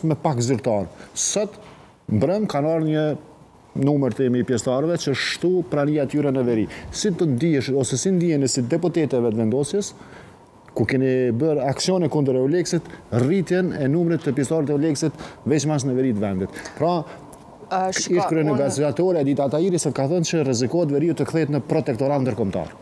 me pak zyrtarë. Sot, mbrëm, kanë arë një numër të imi pjestarëve që shtu prania tyre në veri. Si të ndihesh, ose si ndiheni si deputeteve të vendosjes, ku keni bërë aksione kundër e Oleksit, rritjen e numërit të pjestarët e Oleksit veç mas në veri të vendit. Pra, Ish-kryenegociatorja Edita Tahiri sot ka thënë që rrezikohet veriu të kthehet në protektorat ndërkombëtar.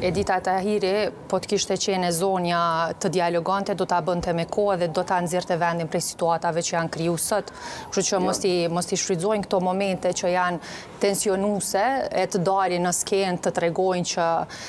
Edita Tahiri po të kishte qenë e zonja të dialogonte, do ta bënte me kohë dhe do ta nxirrte vendin prej situatave që janë kriju sot. Kështu që mos t'i mos t'i shfrytëzojnë këto momente që janë tensionuese e të dalin në skenë të tregojnë që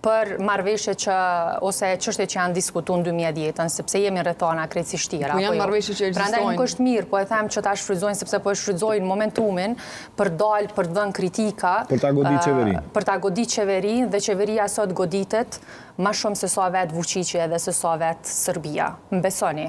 për marrëveshjet që ose çështjet që janë diskutu në dy mijë e dhjetën, sepse jemi n'rrethana krejtësisht tjera. Po janë, jo, marrëveshje që ekzistojnë. Prandaj nuk është mirë, po e them që ta shfrytëzojnë sepse po e shfrytëzojnë momentumin për dal, për të dhënë kritika, për ta goditur eh, qeverinë. Për ta goditur qeverinë dhe qeveria sot goditet më shumë se sa vet Vuçiçi edhe se sa vet Serbia. Mbesoni,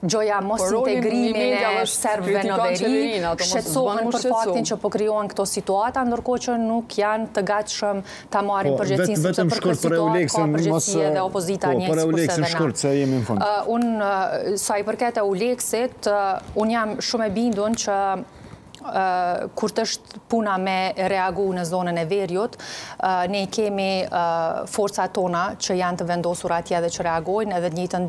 Gjoja mos integrimin e serbëve në veri, shqetësohen për faktin që po krijohen këto situata, ndërkohë që nuk janë të gatshëm ta marrin po, përgjegjësinë sepse për këtë situatë ka përgjegjësi edhe opozita po, njëjtë sikurse edhe na. Uh, unë uh, sa i përket EULEX-it, uh, unë jam shumë e bindun që kur të është puna me reagu në zonën e veriut, ne i kemi forcat tona që janë të vendosur atje dhe që reagojnë edhe njëjtën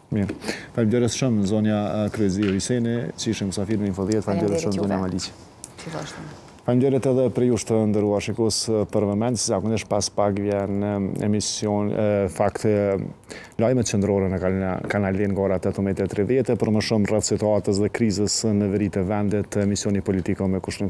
Mirë. Faleminderit shumë zonja Kryeziu Hyseni, që ishe mysafir në Info dhjetë. Faleminderit shumë zonja Maliqi. Gjithashtu. Faleminderit edhe prej jush të nderuar shikues për vëmendje, si zakonisht pas pak vjen emisioni Fakt lajmet qendrore në Kanal dhjetë nga ora 18:30 për më shumë rreth situatës dhe krizës në veri të vendit, emisioni Politiko me Kushtim